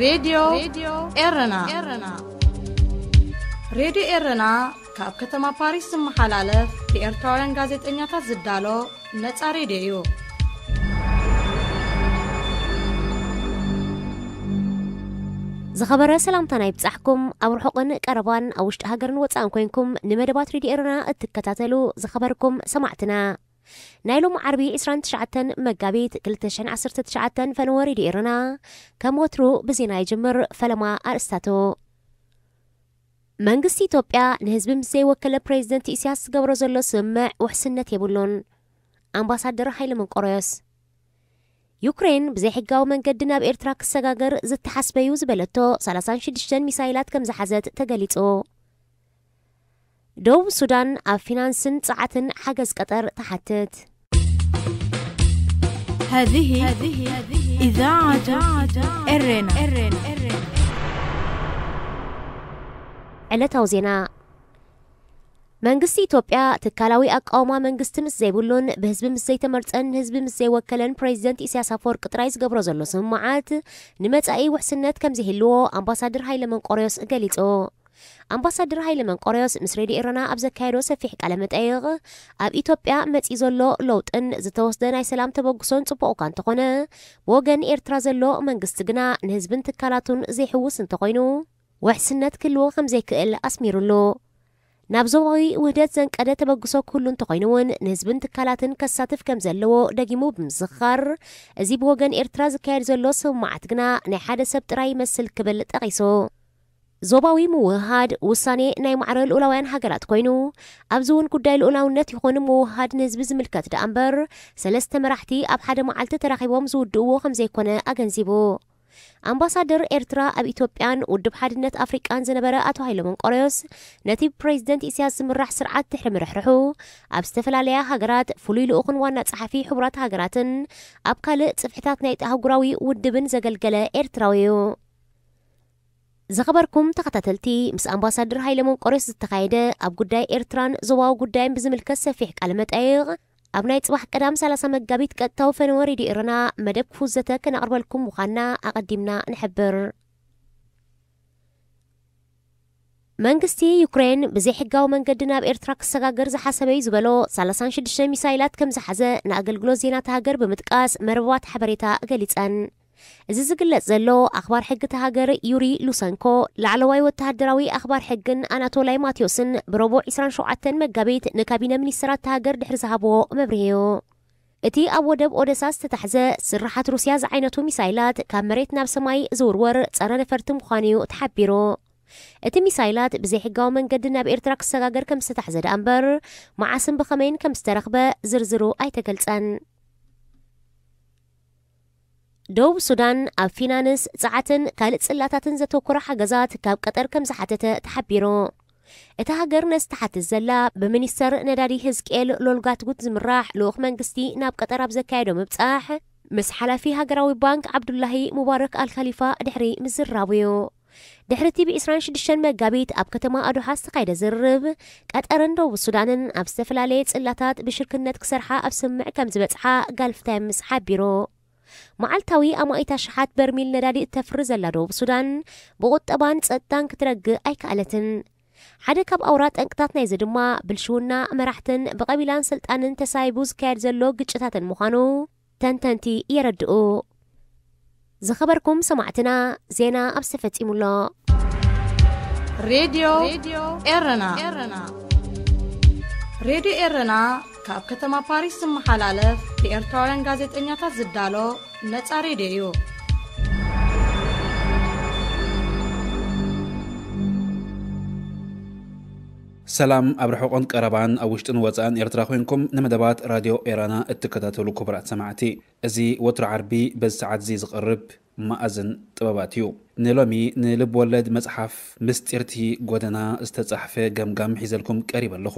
ሬድዮ ኤረና ሬድዮ ኤረና ካብ ከተማ ፓሪስ ዝመሓላለፍ ብኤርትራውያን ጋዜጠኛታት ዝዳሎ ነፃ ሬድዮ እዩ ዝኸበረ ሰላምታ ናይ ብፃሕኩም ኣብ ርሑቕን ቀረባን ኣብ ውሽጢ ሃገርን ወፃእን ኮይንኩም ንመደባት ሬድዮ ኤረና እትከታተሉ ዝኸበርኩም ሰማዕትና ናይ ሎም ዓርቢ 29 መጋቢት 219 ፈነወሪ ይድኤርና ከም ወትሩ ብዜና ይጅምር ፈለማ ኣርእስታቶ መንግስቲ ኢትዮጵያ ንህዝቢ ምስ ዘይወከለ ፕሬዚደንት እስያስ ዝገብሮ ዘሎ ስምምዕ ውሕስነት የብሉን ኣምባሳደር ሃይለ መንቆሮዮስ ዩክሬን ብዘይሕጋዊ መንገዲ ናብ ኤርትራ ክሰጋገር ዝተሓስበዩ ዝበለቶ 36 ሚሳይላት ከም ዝሓዘት ተገሊጹ ደቡብ ሱዳን ኣብ ፊናንስን ፀዓትን ሓገዝ ቀጠር ተሓትት ዕለታዊ ዜና መንግስቲ ኢትዮጵያ ትካላዊ ኣቃውማ መንግስቲ ምስ ዘይብሉን ብህዝቢ ምስ ዘይተመርፀን ህዝቢ ምስ ዘይወከለን ፕሬዚደንት ኢሳያስ ኣፈወርቂ ጥራይ ዝገብሮ ዘሎ ስምምዓት ንመጻኢ ውሕስነት ከም ዝህልዎ ኣምባሳደር ሃይለ መንቆርዮስ ገሊጹ ኣምባሳደር ሃይለ መንቆርዮስ ምስ ሬድዮ ኤሮና ኣብ ዘካየዶ ሰፊሕ ቃለ መጠይቕ ኣብ ኢትዮጵያ መፂ ዘሎ ለውጥን ዝተወስደ ናይ ሰላም ተበግሶን ፅቡቅ እኳ እንተኾነ ብወገን ኤርትራ ዘሎ መንግስቲ ግና ንህዝብን ትካላቱን ዘይሕውስ እንተኮይኑ ውሕስነት ክህልዎ ከም ዘይክእል ኣስሚሩሉ ናብ ዞባዊ ውህደት ዘንቀደ ተበግሶ ክህሉ እንተኮይኑ እውን ንህዝብን ትካላትን ከሳትፍ ከም ዘለዎ ደጊሙ ብምዝኻር እዚ ብወገን ኤርትራ ዝካየድ ዘሎ ስምማዓት ግና ናይ ሓደ ሰብ ጥራይ ይመስል ክብል ጠቂሱ ዞባዊ ምውህሃድ ውሳኔ ናይ ማዕረ ልኡላውያን ሃገራት ኮይኑ ኣብዚ እውን ጉዳይ ልኡላውነት ይኹን ምውህሃድ ንህዝቢ ዝምልከት ደኣ እምበር ሰለስተ መራሕቲ ኣብ ሓደ መዓልቲ ተራኺቦም ዝውድእዎ ከም ዘይኮነ ኣገንዚቡ ኣምባሳደር ኤርትራ ኣብ ኢትዮጵያን ውድብ ሓድነት ኣፍሪቃን ዝነበረ ኣቶ ሃይሎሞን ቆርዮስ ነቲ ፕሬዚደንት እስያስ ዝምራሕ ስርዓት ድሕሪ ምርሕርሑ ኣብ ዝተፈላለያ ሃገራት ፍሉይ ልኡኹን ዋና ፀሓፊ ሕቡራት ሃገራትን ኣብ ካልእ ፅፍሕታት ናይ ኣህጉራዊ ውድብን ዘገልገለ ኤርትራዊ እዩ ዝኸበርኩም ተኸታተልቲ ምስ ኣምባሳደር ሃይለሞም ቆሬስ ዝተኻየደ ኣብ ጉዳይ ኤርትራን ዞባዊ ጉዳይን ብዝምልከት ሰፊሕ ቃለ መጠይቕ ኣብ ናይ ፅባሕ ቀዳም 30 መጋቢት ቀጥታዊ ፈነወ ሬድዮ ኢሮና መደብ ክፉት ዘተ ከነቕርበልኩም ምዃንና ኣቐዲምና ንሕብር መንግስቲ ዩክሬን ብዘይሕጋዊ መንገዲ ናብ ኤርትራ ክሰጋገር ዝሓሰበ እዩ ዝበሎ 36 ሚሳይላት ከም ዝሓዘ ንኣገልግሎት ዜናት ሃገር ብምጥቃስ መረባት ሓበሬታ ገሊፀን እዚ ዝግለጽ ዘሎ ኣኽባር ሕጊ እቲ ሃገር ዩሪ ሉሰንኮ ላዕለዋይ ወተሃደራዊ ኣኽባር ሕግን ኣናቶላይ ማቴዎስን ብረቡዕ 27 መጋቢት ንካቢነ ሚኒስትራት እቲ ሃገር ድሕሪ ዝሃብዎ መብርህዮ እቲ ኣብ ወደብ ኦደሳ ዝተታሕዘ ስራሓት ሩስያ ዝዓይነቱ ሚሳይላት ካብ መሬት ናብ ሰማይ ዝውርወር ጸረ ነፈርቲ ምዃኑ እዩ ተሓቢሩ እቲ ሚሳይላት ብዘይሕጋዊ መንገዲ ናብ ኤርትራ ክሰጋገር ከም ዝተታሕዘ ደኣ እምበር መዓስን ብኸመይን ከም ዝተረኽበ ዝርዝሩ ኣይተገልጸን ደቡብ ሱዳን ኣብ ፊናንስ ፀዓትን ካልእ ፅላታትን ዘተኩራ ሓገዛት ካብ ቀጠር ከም ዝሓተተ ተሓቢሩ እቲ ሃገር ነስተሓትት ዘላ ብሚኒስተር ነዳዲ ህዝቅኤል ሎልጋትጉት ዝምራሕ ልኡኽ መንግስቲ ናብ ቀጠር ኣብ ዘካየዶ ምብፃሕ ምስ ሓላፊ ሃገራዊ ባንክ ዓብዱላሂ ሙባረክ ኣልካሊፋ ድሕሪ ምዝራብ እዩ ድሕሪ እቲ ብ26 መጋቢት ኣብ ከተማ ኣዶሓ ዝተኻይደ ዝርርብ ቀጠርን ደቡብ ሱዳንን ኣብ ዝተፈላለየ ፅላታት ብሽርክነት ክሰርሓ ኣብ ስምዕ ከም ዝበፅሓ ጋልፍታይ ምስ ሓቢሩ መዓልታዊ ኣማኢታ ሽሓት በርሚል ነዳዲ እተፍሪ ዘላ ደቡብ ሱዳን ብቁጠባን ፀጥታን ክትረግእ ኣይከኣለትን ሓደ ካብ ኣውራ ጠንቅታት ናይዚ ድማ ብልሽውና መራሕትን ብቐቢላን ስልጣንን ተሳይቡ ዝካየድ ዘሎ ግጭታትን ምዃኑ ተንተንቲ የረድኡ ዝኸበርኩም ሰማዕትና ዜና ኣብ ዝተፈጺሙሎ ሬድዮ ኤረና ሬድዮ ኤረና ካብ ከተማ ፓሪስ ዝመሓላለፍ ንኤርትራውያን ጋዜጠኛታት ዝዳሎ ነፃ ሬድዮ እዩ ሰላም ኣብ ርሑቆን ቀረባን ኣብ ውሽጥን ወፃእን ኤርትራ ኮይንኩም ንመደባት ራድዮ ኤራና እትከታተሉ ክቡራት ሰማዕቲ እዚ ወትሪ ዓርቢ በዚ ሰዓት እዚ ዝቐርብ ማእዝን ጥበባት እዩ ንሎሚ ንልብ ወለድ መፅሓፍ ምስጢርቲ ጎደና ዝተፃሕፈ ገምጋም ሒዘልኩም ቀሪብ ኣለኹ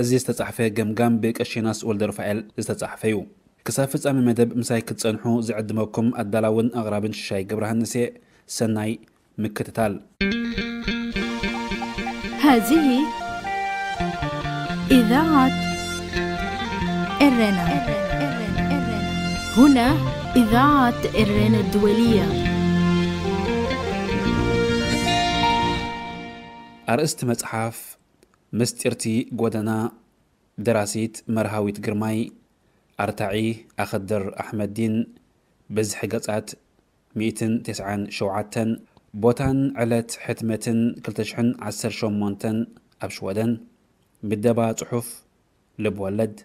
ازي استصحفه غمغام بقشيناس ولد رفائيل استصحفيو كسافص امي مدب مساي كتصنحو زعدمكم ادلاون اغرابن شاي غبرهنسي سناي مكتتال هذه اذاعه ارنا. هنا اذاعه ارنا الدوليه أرست متحف مستيرتي غودنا دراسيت مرهاويت جرماي ارتعي اخدر احمد دين بز حقصات تسعان شوعات بوتان علت حتمتن كلتشحن عسر شومونتن ابشودن بالدبا صحف لب ولد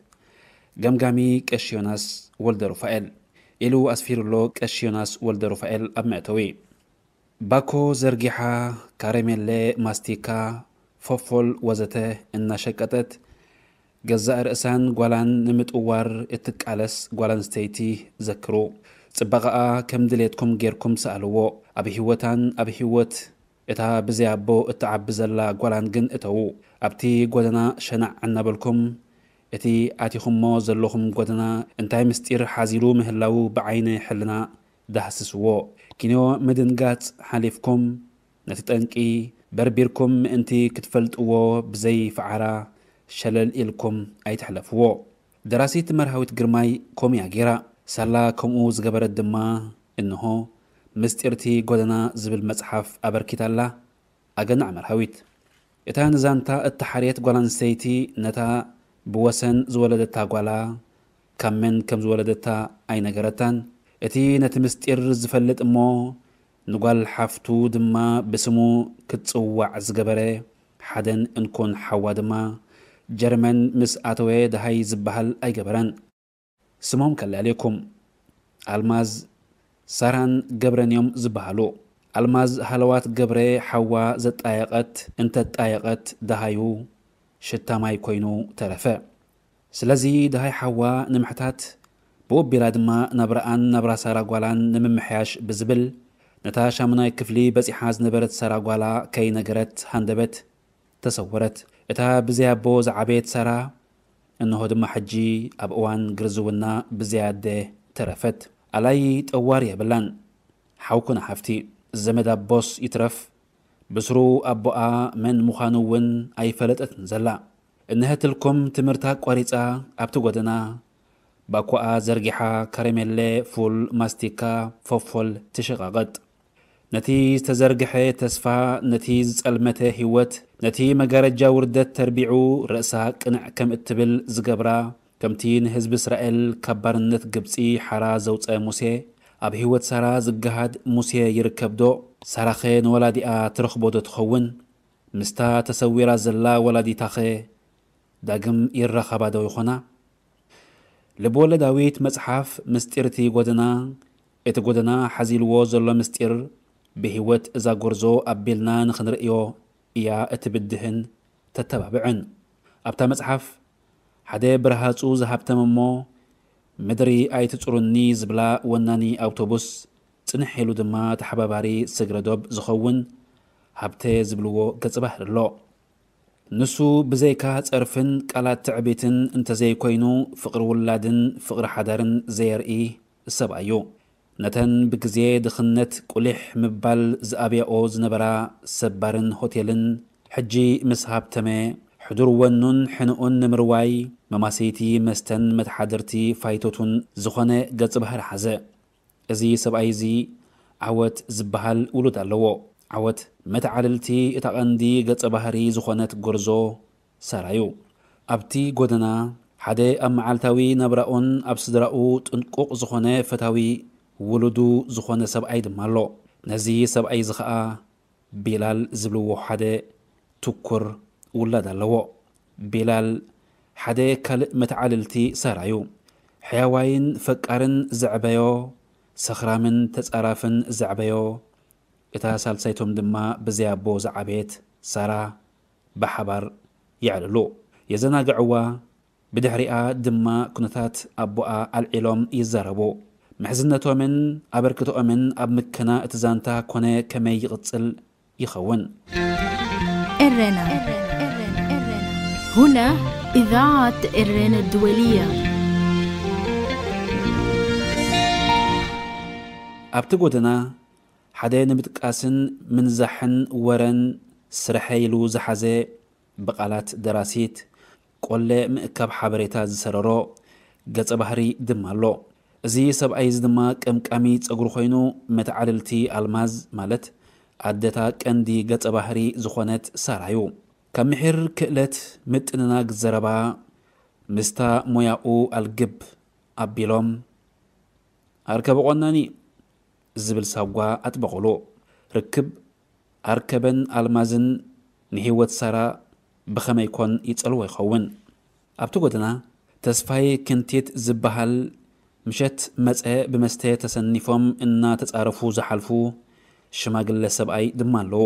جمجامي كشيوناس ولد رفائل إلو أسفير لو كشيوناس ولد رفائيل أب باكو زرقيحة كاريميلي ماستيكا ፎፎል ወዘተ እናሸቀጠት ገዛእ ርእሳን ጓላን ንምጥዋር እትቃለስ ጓል ኣንስተይቲ ዘክሩ ጽባቐኣ ከም ድሌትኩም ጌርኩም ሰኣልዎ ኣብ ህይወታን ኣብ ህይወት እታ ብዘያቦ እትዓቢ ዘላ ጓላን ግን እተዉ ኣብቲ ጐደና ሸናዕ እናበልኩም እቲ ኣቲኹሞ ዘለኹም ጐደና እንታይ ምስጢር ሓዚሉ ምህላው ብዓይነ ሕልና ዳህስስዎ ኪንዮ ምድንጋጽ ሓሊፍኩም ነቲ ጠንቂ በርቢርኩም ምእንቲ ክትፈልጥዎ ፍዓራ ሸለል ኢልኩም ኣይትሕለፍዎ ደራሲት መርሃዊት ግርማይ ኮምያ ገይራ ሳላ ከምኡ ዝገበረት ድማ እንሆ ምስጢርቲ ጎደና ዝብል መፅሓፍ ኣበርኪታላ ኣገናዕ መርሃዊት እታ ንዛንታ እተሓርየት ጓል ኣንስተይቲ ነታ ብወሰን ዝወለደታ ጓላ ካብ መን ከም ዝወለደታ ኣይነገረታን እቲ ነቲ ምስጢር ዝፈልጥ እሞ ንጓል ሓፍቱ ድማ ብስሙ ክትፅዋዕ ዝገበረ ሓደን እንኮን ሓዋ ድማ ጀርመን ምስ ኣተወ ድሃይ ዝበሃል ኣይገበረን ስሞም ከላለየኩም ኣልማዝ ሳራን ገብረን እዮም ዝበሃሉ ኣልማዝ ሃለዋት ገብረ ሓዋ ዘጣየቐት እንተጣየቐት ድሃዩ ሽታማይ ኮይኑ ተረፈ ስለዚ ድሃይ ሓዋ ንምሕታት ብወቢላ ድማ ናብራኣን ናብራ ሳራ ጓላን ንምምሕያሽ ብዝብል ነታ ሻሙናይ ክፍሊ በፂሓ ዝነበረት ሰራ ጓላ ከይነገረት ሃንደበት ተሰወረት እታ ብዘያቦ ዝዓበየት ሰራ እንሆ ድማ ሕጂ ኣብ እዋን ግርዝውና ብዘያደ ተረፈት ኣላይ ጠዋር የብላን ሓውኩን ሓፍቲ ዘመድ ይትረፍ ብስሩ ኣቦኣ መን ምዃኑ እውን ኣይፈለጠትን ዘላ እንሀትልኩም ትምህርታ ቋሪፃ ኣብቲ ጎደና ባኳኣ ዘርጊሓ ከረሜለ ፉል ማስቲካ ፎፎል ትሸቓቐጥ نتي تزرقحة تسفا نتيز زلمته هيوت نتي مجرد وردت تربيعو رأسك نع كم التبل زقبرا كمتين حزب إسرائيل كبر نت جبسي حرا زوت موسى أب هيوت سرا زقهد موسى يركب دو سرخين دي أترخ بودت خون مستا تسويرا زلا ولدي تخي داقم إرخبا دو يخونا لبول داويت مصحف مستيرتي قدنا إت قدنا حزيل وزر مستير ብህይወት እዛ ጎርዞ ኣቢልና ንኽንርእዮ እያ እትብድህን ተተባብዕን ኣብታ መጽሓፍ ሓደ ብርሃፁ ዝሃብተም እሞ ምድሪ ኣይትፅሩኒ ዝብላ ወናኒ ኣውቶቡስ ጽንሕ ኢሉ ድማ ተሓባባሪ ስግረዶብ ዝኸውን ሃብተ ዝብልዎ ገጽ ባህር ኣሎ ንሱ ብዘይካ ጸርፍን ቃላት ትዕቢትን እንተዘይኮይኑ ፍቕሪ ውላድን ፍቕሪ ሓዳርን ዘየርኢ ሰብኣ እዩ ነተን ብግዜ ድኽነት ቁሊሕ ምባል ዝኣብያኦ ዝነበራ ሰባርን ሆቴልን ሕጂ ምስ ሃብተመ ሕዱር ወኑን ሕንኡን ንምርዋይ መማሰይቲ መስተን መተሓደርቲ ፋይቶቱን ዝኾነ ገጽ ባህር ሓዘ እዚ ሰብኣይ እዚ ዓወት ዝበሃል ውሉድ ኣለዎ ዓወት መተዓልልቲ እታ ቐንዲ ገጸ ባህሪ ዝኾነት ጐርዞ ሰራዩ ኣብቲ ጐደና ሓደ ኣብ መዓልታዊ ናብራኡን ኣብ ስድራኡ ጥንቁቕ ዝኾነ ፈታዊ ውሉዱ ዝኾነ ሰብኣይ ድማ ኣሎ ነዚ ሰብኣይ እዚ ከዓ ቢላል ዝብልዎ ሓደ ትኩር ውላድ ኣለዎ ቢላል ሓደ ካልእ መተዓልልቲ ሰራዩ ሕያዋይን ፈቃርን ዘዕበዮ ሰኽራምን ተጻራፍን ዘዕበዮ እታ ሳልሳይቶም ድማ ብዘያቦ ዝዓበየት ሳራ ብሓባር ይዕልሉ የዘናግዕዋ ብድሕሪኣ ድማ ኩነታት ኣቦኣ ኣልዒሎም ይዛረቡ ምሕዝነቶምን ኣበርክቶኦምን ኣብ ምከና እቲ ዛንታ ኮነ ከመይ ይቕፅል ይኸውን إرنا هنا إذاعة إرنا الدولية ኣብቲ ጎደና ሓደ ንምጥቃስን ምንዛሕን ወረን ስርሐ ኢሉ ዝሓዘ ብቓላት ደራሲት ቆለ ምእካብ ሓበሬታ ዝሰረሮ ገጸ ባህሪ ድማ ኣሎ እዚ ሰብኣይ እዚ ድማ ቀምቃሚ ፀጉሪ ኮይኑ መተዓልልቲ ኣልማዝ ማለት ኣደታ ቀንዲ ገፀ ባህሪ ዝኾነት ሳራ እዩ ካብ ምሕር ክእለት ምጥንናግ ዘረባ ምስታ ሞያኡ ኣልግብ ኣቢሎም ኣርከበ ቆናኒ ዝብል ሳጓ ኣጥበቕሉ ርክብ ኣርከበን ኣልማዝን ንህይወት ሳራ ብኸመይ ኮን ይፀልዎ ይኸውን ኣብቲ ጎደና ተስፋይ ክንቲት ዝበሃል ምሸት መፅአ ብመስተ ተሰኒፎም እናተፃረፉ ዝሓልፉ ሽማግለ ሰብኣይ ድማ ኣለዉ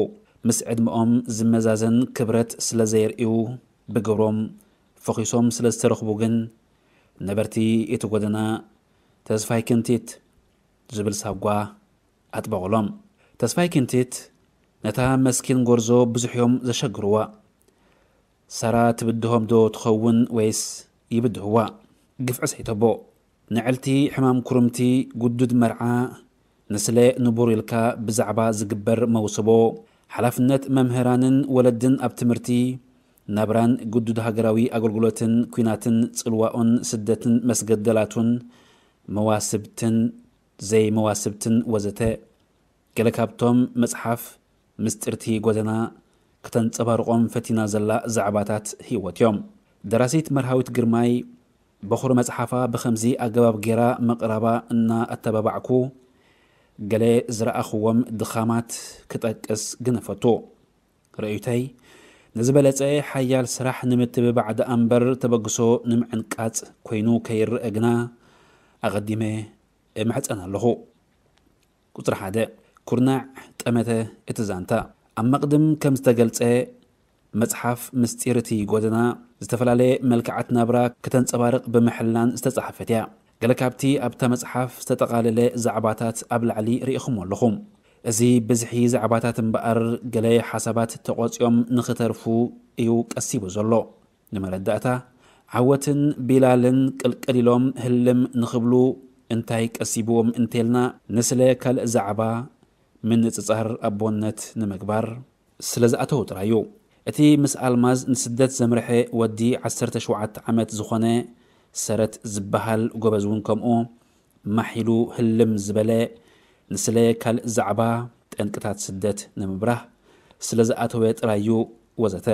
ምስ ዕድመኦም ዝመዛዘን ክብረት ስለ ዘየርእዩ ብግብሮም ፈኺሶም ስለ ዝተረኽቡ ግን ነበርቲ እቲ ጎደና ተስፋይ ክንቲት ዝብል ሳጓ ኣጥበቕሎም ተስፋይ ክንቲት ነታ መስኪን ጎርዞ ብዙሕ እዮም ዘሸግርዋ ሳራ ትብድሆም ዶ ትኸውን ወይስ ይብድህዋ ግፍዕ ሰይተቦ ንዕልቲ ሕማም ኩርምቲ ግዱድ መርዓ ንስለ ንቡሩልካ ብዛዕባ ዝግበር መውስቦ ሓላፍነት መምህራንን ወለድን ኣብ ትምህርቲ ናብራን ግዱድ ሃገራዊ ኣገልግሎትን ኩናትን ፅልዋኡን ስደትን መስገደላቱን መዋስብትን ዘይመዋስብትን ወዘተ ገለ ካብቶም መፅሓፍ ምስጢርቲ ጎደና ክተንፀባርቆም ፈቲና ዘላ ዛዕባታት ህወት እዮም ደራሲት መርሃዊት ግርማይ በኹሪ መፅሓፋ ብከምዚ ኣገባብ ጌራ ምቕራባ እናኣተባባዕኩ ገለ ዝረኣኽዎም ድኻማት ክጠቅስ ግነፈቶ ርእዩተይ ንዝበለፀ ሓያል ስራሕ ንምትብባዕ ደኣ እምበር ተበግሶ ንምዕንቃፅ ኮይኑ ከይርአ ግና ኣቐዲመ እምሕፀን ኣለኹ ቁፅሪ ሓደ ኩርናዕ ጠመተ እቲ ዛንታ ኣብ መቕድም ከም ዝተገልፀ መፅሓፍ ምስጢር እቲ ጎደና ዝተፈላለየ መልክዓት ናብራ ከተንጸባርቕ ብምሕላን ዝተጻሕፈት እያ ገለ ካብቲ ኣብታ መጽሓፍ ዝተጠቓለለ ዛዕባታት ኣብ ላዕሊ ርኢኹም ኣለኹም እዚ ብዝሒ ዛዕባታት እምበኣር ገለ ሓሳባት ተቖፂኦም ንኽተርፉ እዩ ቀሲቡ ዘሎ ንመረዳእታ ዓወትን ቢላልን ቅልቅል ኢሎም ህልም ንኽብሉ እንታይ ቀሲብዎም እንተልና ንስለ ካልእ ዛዕባ ምንፅጻር ኣቦነት ንምግባር ስለ ዝኣተው ጥራዩ እቲ ምስ ኣልማዝ ንስደት ዘምርሐ ወዲ 17 ዓመት ዝኾነ ሰረት ዝበሃል ጎበዝ እውን ከምኡ ማሒሉ ህልም ዝበለ ንስለ ካልእ ዛዕባ ጠንቅታት ስደት ንምብራህ ስለ ዝኣተወ ጥራዩ ወዘተ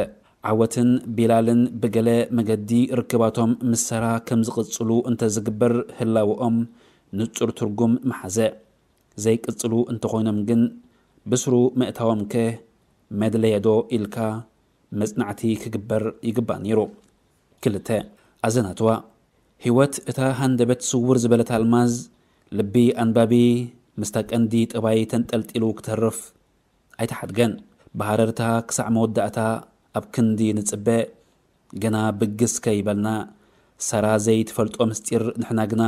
ዓወትን ቢላልን ብገለ መገዲ ርክባቶም ምሰራ ከም ዝቕጽሉ እንተዝግበር ህላውኦም ንጹር ትርጉም መሓዘ ዘይቅፅሉ እንተኾይኖም ግን ብስሩ ምእታዎም ከ መድለየዶ ኢልካ መጽናዕቲ ክግበር ይግባእ ነይሩ ክልተ ኣዘናትዋ ህይወት እታ ሃንደበት ስውር ዝበለት ኣልማዝ ልቢ ኣንባቢ ምስታ ቀንዲ ጥባይ ተንጠልጢሉ ክትህርፍ ኣይተሓድገን ብሃረርታ ክሳዕ መወዳእታ ኣብ ክንዲ ንፅበእ ገና ብግስ ከይበልና ሰራ ዘይትፈልጦ ምስጢር ንሕና ግና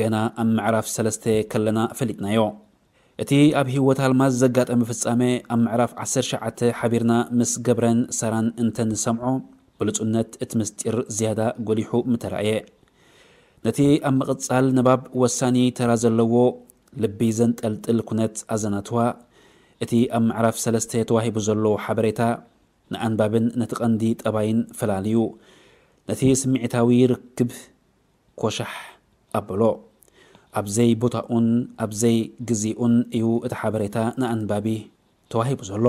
ገና ኣብ ምዕራፍ ሰለስተ ከለና ፈሊጥናዮ እቲ ኣብ ህይወት ሃልማዝ ዘጋጠመ ፍጻሜ ኣብ ምዕራፍ 19 ሓቢርና ምስ ገብረን ሰራን እንተንሰምዖ ብልፁነት እቲ ምስጢር ዝያዳ ጐሊሑ ምተረእየ ነቲ ኣብ ምቕጻል ንባብ ወሳኒ ተራ ዘለዎ ልቢ ዘንጠልጥል ኩነት ኣዘናትዋ እቲ ኣብ ምዕራፍ 3 ተዋሂቡ ዘሎ ሓበሬታ ንኣንባብን ነቲ ቐንዲ ጠባይን ፈላልዩ ነቲ ስምዒታዊ ርክብ ኮሻሕ ኣበሎ ኣብዘይ ቦታኡን ኣብዘይ ግዜኡን እዩ እቲ ሓበሬታ ንኣንባቢ ተዋሂቡ ዘሎ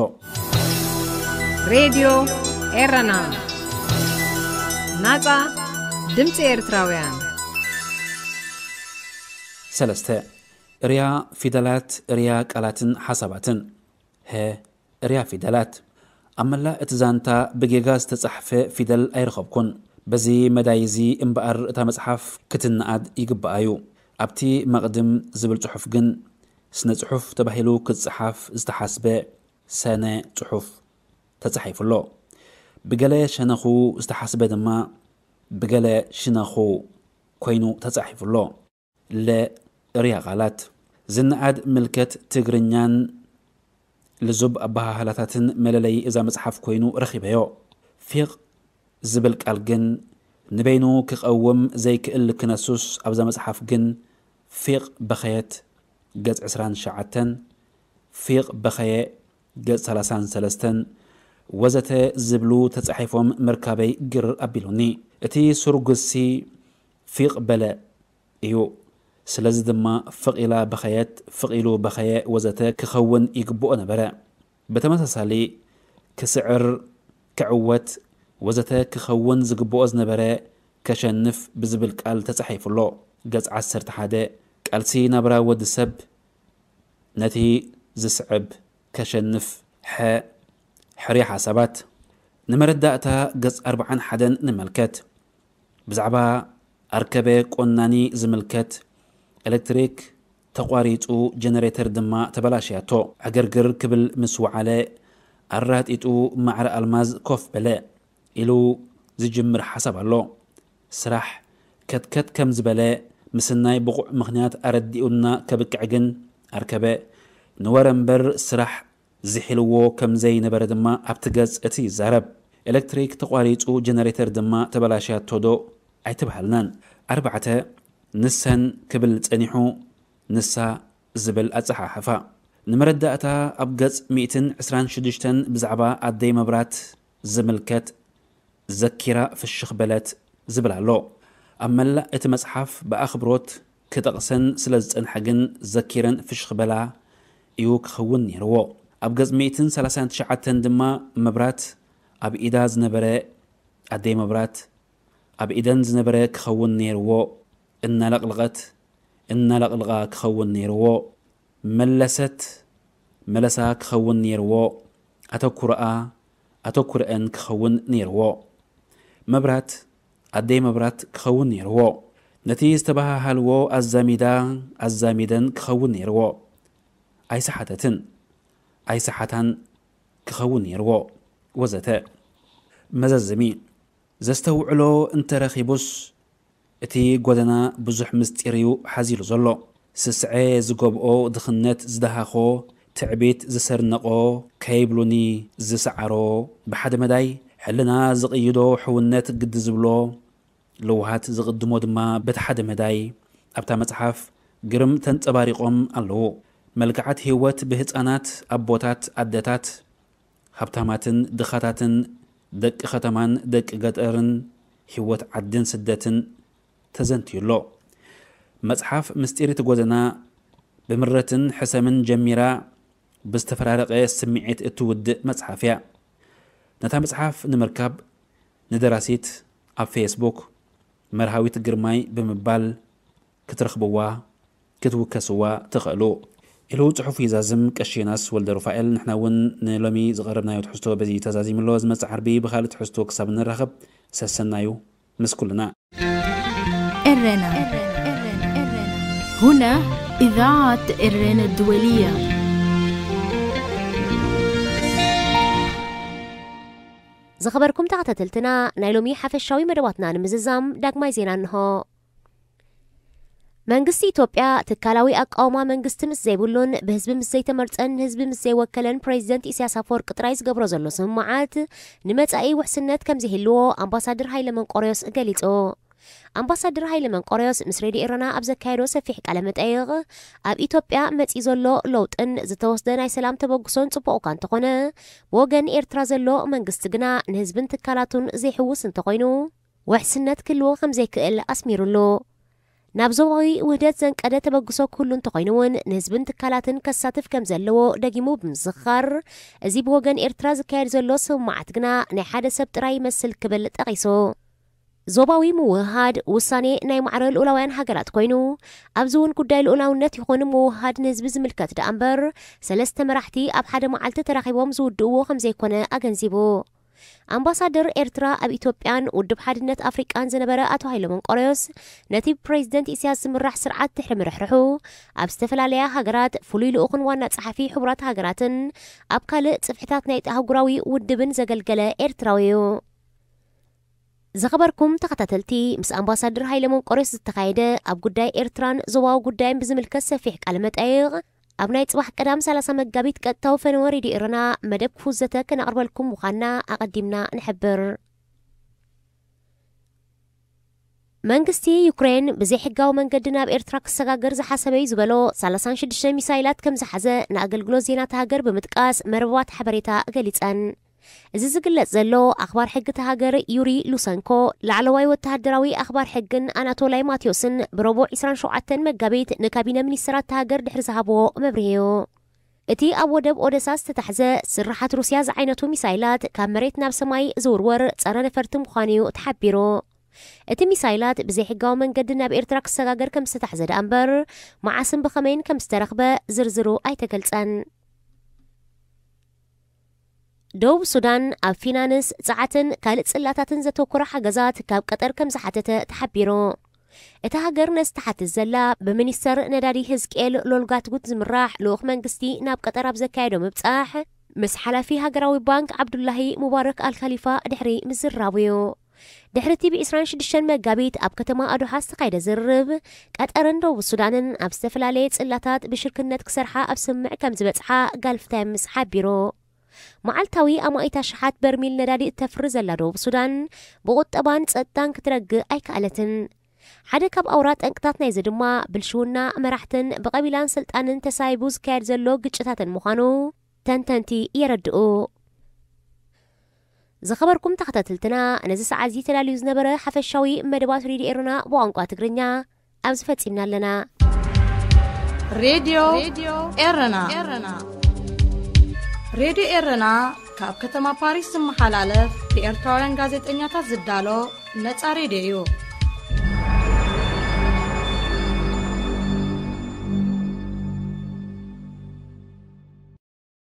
ሬድዮ ኤረና ናፃ ድምፂ ኤርትራውያን ሰለስተ ርያ ፊደላት ርያ ቃላትን ሓሳባትን ሀ ርያ ፊደላት ኣብ መላእ እቲ ዛንታ ብጌጋ ዝተጻሕፈ ፊደል ኣይረኸብኩን በዚ መዳይ እዚ እምበኣር እታ መጽሓፍ ክትነኣድ ይግብኣ እዩ ኣብቲ መቕድም ዝብል ጽሑፍ ግን ስነ ጽሑፍ ተባሂሉ ክጽሓፍ ዝተሓስበ ሰነ ጽሑፍ ተጻሒፉሎ ብገለ ሸነኹ ዝተሓስበ ድማ ብገለ ሽነኹ ኮይኑ ተጻሒፉሎ ለርያ ቓላት ዝነኣድ ምልከት ትግርኛን ልዙብ ኣባሃህላታትን መለለዪ እዛ መጽሓፍ ኮይኑ ረኺበዮ ፊቕ ዝብል ቃል ግን نبينو كقوم زيك إل كنسوس أبزا مسحف جن فيق بخيت جز عسران شعتن فيق بخي جز ثلاثان ثلاثتن وزت زبلو تصحيفهم مركابي جر أبلوني اتي سرقسي فيق بلا يو سلزد ما فقيلا بخيات فقيلو بخيا وزتا كخون يقبو انا برا بتمتا كسعر كعوت ወዘተ ክኸውን ዝግብኦ ዝነበረ ከሸንፍ ብዝብል ቃል ተጻሒፉሎ ገጽ 11 ቃልሲ ናብራ ወዲ ሰብ ነቲ ዝስዕብ ከሸንፍ ሐ ሕሪ ሓሳባት ንመረዳእታ ገጽ 41 ንመልከት ብዛዕባ ኣርከበ ቆናኒ ዝምልከት ኤሌክትሪክ ተቋሪፁ ጀነሬተር ድማ ተበላሸያቶ ዕግርግር ክብል ምስ ወዓለ ኣራጢጡ ማዕረ ኣልማዝ ኮፍ በለ ኢሉ ዝጅምር ሓሳብ ኣሎ ስራሕ ከትከት ከም ዝበለ ምስናይ ብቑዕ ምኽንያት ኣረዲኡና ከብቅዕ ግን ኣርከበ ንወረ እምበር ስራሕ ዝሒልዎ ከም ዘይነበረ ድማ ኣብቲ ገጽ እቲ ይዛረብ ኤሌክትሪክ ተቋሪፁ ጀነሬተር ድማ ተበላሽያቶ ዶ ኣይትበሃልናን ኣርባዕተ ንሰን ክብል ጸኒሑ ንሳ ዝብል ኣጸሓሕፋ ንመረዳእታ ኣብ ገጽ 126 ብዛዕባ ኣደይ መብራት ዝምልከት ذكرة في الشخبلات زبل لو أما لا إتمسحف بأخبروت كتغسن سلز حقن ذكرا في الشخبلة يوك خون نيرو أبقز ميتن سلسان تشعة دما مبرات أب إيدا نبري أدي مبرات أب إيدا زنبرة كخون نيرو إن لغلغت إن لغلغا كخون نيرو ملست ملسا كخون نيرو أتو كرآ أتو كرآن كخون نيرو مبرات أدي مبرات كخون نيروو نتي استباها هالوو الزاميدان الزاميدن كخون نيروو أي سحاتتن أي سحاتن كخون نيروو وزتا مزا الزمين زستو علو انت رخيبوس اتي قودنا بزوح مستيريو حازيلو زلو سسعي زقوب او دخنت زدهاخو تعبيت زسرنقو كيبلوني زسعرو بحد مداي ሕልና ዝቕይዶ ሕውነት ግዲ ዝብሎ ልውሃት ዝቕድሞ ድማ በቲ ሓደ መዳይ ኣብታ መፅሓፍ ግርም ተንፀባሪቖም ኣለዉ መልክዓት ህይወት ብህፃናት ኣቦታት ኣደታት ሃብታማትን ድኻታትን ደቂ ከተማን ደቂ ገጠርን ህይወት ዓድን ስደትን ተዘንትዩሎ መፅሓፍ ምስጢር እቲ ጎደና ብምረትን ሕሰምን ጀሚራ ብዝተፈራረቐ ስምዒት እትውድእ መፅሓፍ እያ نتها مصحف نمركب ندراسيت على فيسبوك مرهاويت جرماي بمبال كترخبوا كتوكسوا تخلو إلو تحفي زازم كشيناس ولد رفائل نحنا ون نلومي زغربنا يو تحستو بزي تزازي من لوز مزع عربي بخالي تحستو كسابن الرخب سسن نايو مسكولنا إرنا هنا إذاعة إرنا الدولية ዝኸበርኩም ተኸታተልትና ናይ ሎሚ ሓፈሻዊ መደባትና ንምዝዛም ዳግማይ ዜና እንሆ መንግስቲ ኢትዮጵያ ትካላዊ ኣቃውማ መንግስቲ ምስ ዘይብሉን ብህዝቢ ምስ ዘይተመርፀን ህዝቢ ምስ ዘይወከለን ፕሬዚደንት እስያስ ኣፈወርቂ ጥራይ ዝገብሮ ዘሎ ስምምዓት ንመጻኢ ውሕስነት ከም ዝህልዎ ኣምባሳደር ሃይለ መንቆርዮስ ገሊጹ ኣምባሳደር ሃይለ መንቆርዮስ ምስ ሬድዮ ኤሮና ኣብ ዘካየዶ ሰፊሕ ቃለ መጠየቕ ኣብ ኢትዮጵያ መፂ ዘሎ ለውጥን ዝተወስደ ናይ ሰላም ተበግሶን ፅቡቅ እኳ እንተኾነ ብወገን ኤርትራ ዘሎ መንግስቲ ግና ንህዝብን ትካላቱን ዘይሕውስ እንተኮይኑ ውሕስነት ክህልዎ ከም ዘይክእል ኣስሚሩሉ ናብ ዞባዊ ውህደት ዘንቀደ ተበግሶ ክህሉ እንተኮይኑ እውን ንህዝብን ትካላትን ከሳትፍ ከም ዘለዎ ደጊሙ ብምዝኻር እዚ ብወገን ኤርትራ ዝካየድ ዘሎ ስምማዓት ግና ናይ ሓደ ሰብ ጥራይ ይመስል ክብል ጠቂሱ ዞባዊ ምውህሃድ ውሳኔ ናይ ማዕረ ልኡላውያን ሃገራት ኮይኑ ኣብዚ እውን ጉዳይ ልኡላውነት ይኹን ምውህሃድ ንህዝቢ ዝምልከት ደኣ እምበር ሰለስተ መራሕቲ ኣብ ሓደ መዓልቲ ተራኺቦም ዝውድእዎ ከም ዘይኮነ ኣገንዚቡ ኣምባሳደር ኤርትራ ኣብ ኢትዮጵያን ውድብ ሓድነት ኣፍሪቃን ዝነበረ ኣቶ ሃይሎሞን ቆሮዮስ ነቲ ፕሬዚደንት እስያስ ዝምራሕ ስርዓት ድሕሪ ምርሕርሑ ኣብ ዝተፈላለያ ሃገራት ፍሉይ ልኡኹን ዋና ፀሓፊ ሕቡራት ሃገራትን ኣብ ካልእ ፅብሕታት ናይ ኣህጉራዊ ውድብን ዘገልገለ ኤርትራዊ እዩ ዝኸበርኩም ተኸታተልቲ ምስ ኣምባሳደር ሃይለ መንቆሬስ ዝተኻየደ ኣብ ጉዳይ ኤርትራን ዞባዊ ጉዳይን ብዝምልከት ሰፊሕ ቃል መጠይቕ ኣብ ናይ ፅባሕ ቀዳም 30 መጋቢት ቀጥታዊ ፈነወ ሬድዮ ኢሮና መደብ ክፉዘተ ክነቕርበልኩም ምዃንና ኣቐዲምና ንሕብር መንግስቲ ዩክሬን ብዘይሕጋዊ መንገዲ ናብ ኤርትራ ክሰጋገር ዝሓሰበ እዩ ዝበሎ 36 ሚሳይላት ከም ዝሓዘ ንኣገልግሎት ዜናት ሃገር ብምጥቃስ መረባት ሓበሬታ ገሊፀን እዚ ዝግለጽ ዘሎ ኣኽባር ሕጊ እቲ ሃገር ዩሪ ሉሰንኮ ላዕለዋይ ወተሃደራዊ ኣኽባር ሕግን ኣናቶላይ ማቴዎስን ብረቡዕ 27 መጋቢት ንካቢነ ሚኒስትራት እቲ ሃገር ድሕሪ ዝሃብዎ መብርህዮ እቲ ኣብ ወደብ ኦደሳ ዝተታሕዘ ስራሓት ሩስያ ዝዓይነቱ ሚሳይላት ካብ መሬት ናብ ሰማይ ዝውርወር ጸረ ነፈርቲ ምዃኑ እዩ ተሓቢሩ እቲ ሚሳይላት ብዘይሕጋዊ መንገዲ ናብ ኤርትራ ክሰጋገር ከም ዝተታሕዘ ደኣ እምበር መዓስን ብኸመይን ከም ዝተረኽበ ዝርዝሩ ኣይተገልጸን ደቡብ ሱዳን ኣብ ፊናንስ ፀዓትን ካልእ ፅላታትን ዘተኩራ ሓገዛት ካብ ቀጠር ከም ዝሓተተ ተሓቢሩ እታ ሃገር ነዝተሓትት ዘላ ብሚኒስተር ነዳዲ ህዝቅኤል ሎልጋትጉት ዝምራሕ ልኡኽ መንግስቲ ናብ ቀጠር ኣብ ዘካየዶ ምብፃሕ ምስ ሓላፊ ሃገራዊ ባንክ ዓብዱላሂ ሙባረክ ኣልካሊፋ ድሕሪ ምዝራብ እዩ ድሕሪ እቲ ብ26 መጋቢት ኣብ ከተማ ኣዶሓ ዝተኻይደ ዝርርብ ቀጠርን ደቡብ ሱዳንን ኣብ ዝተፈላለየ ፅላታት ብሽርክነት ክሰርሓ ኣብ ስምዕ ከም ዝበፅሓ ጋልፍታይ ምስ ሓቢሩ መዓልታዊ ኣማኢታ ሽሓት በርሚል ነዳዲ እተፍሪ ዘላ ደቡብ ሱዳን ብቁጠባን ፀጥታን ክትረግእ ኣይከኣለትን ሓደ ካብ ኣውራ ጠንቅታት ናይዚ ድማ ብልሽውና መራሕትን ብቐቢላን ስልጣንን ተሳይቡ ዝካየድ ዘሎ ግጭታትን ምዃኑ ተንተንቲ የረድኡ ዝኸበርኩም ተኸታተልትና ነዚ ሰዓት እዚ ተዳልዩ ዝነበረ ሓፈሻዊ መደባት ሬድዮ ኤሮና ብቋንቋ ትግርኛ ኣብዚ ፈፂምና ኣለና ሬድዮ ኤረና ሬድዮ ኤረና ካብ ከተማ ፓሪስ ዝመሓላለፍ ብኤርትራውያን ጋዜጠኛታት ዝዳሎ ነፃ ሬድዮ እዩ